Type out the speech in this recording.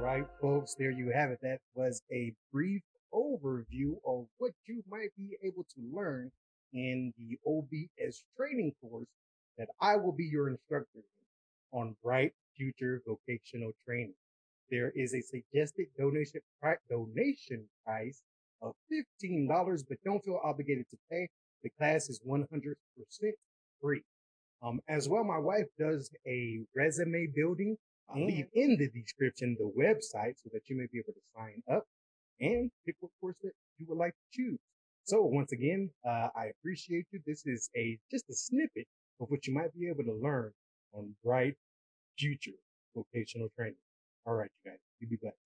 right, folks, there you have it. That was a brief overview of what you might be able to learn in the OBS training course that I will be your instructor on Bright Future Vocational Training. There is a suggested donation donation price of $15, but don't feel obligated to pay. The class is 100% free. Um, as well, my wife does a resume building. I'll leave in the description the website so that you may be able to sign up and pick what course that you would like to choose. So once again, uh, I appreciate you. This is a just a snippet of what you might be able to learn on Bright Future Vocational Training. All right, you guys, you be blessed.